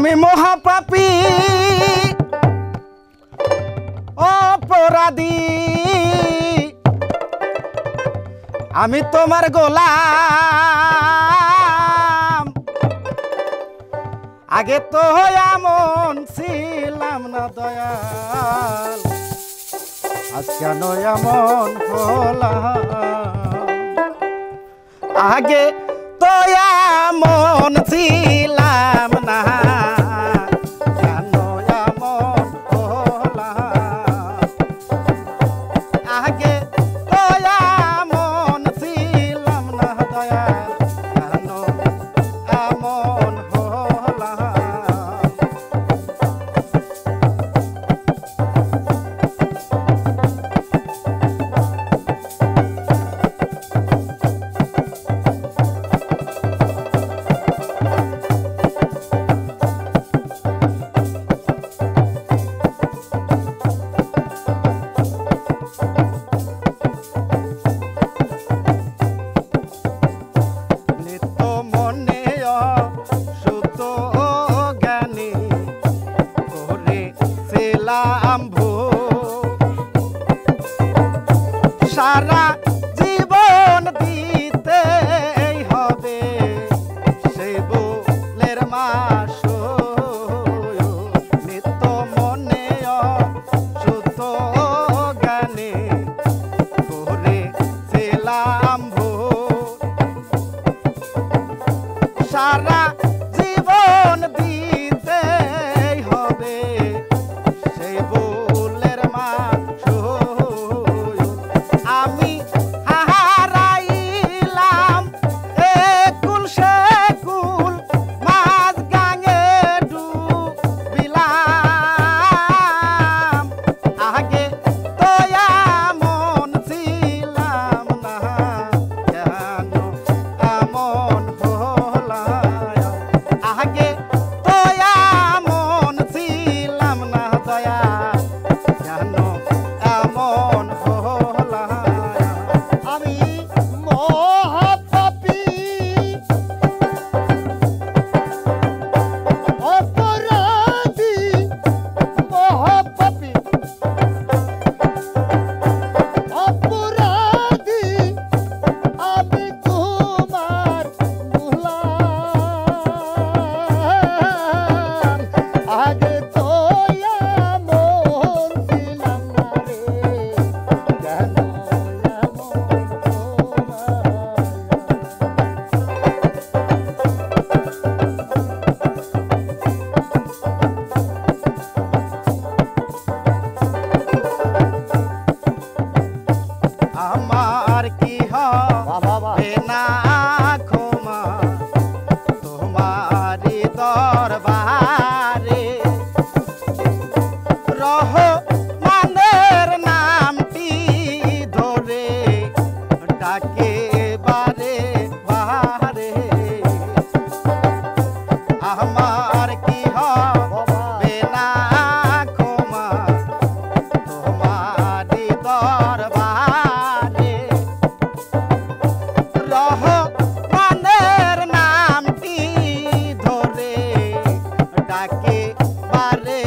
আমি মহাপাপী। অপরাধী। আমি তোমার গোলাম। আগে তো এমন ছিলাম না দয়াল। আজ কেন এমন আগে তো এমন ছিলাম lambu sarah Oh. পারে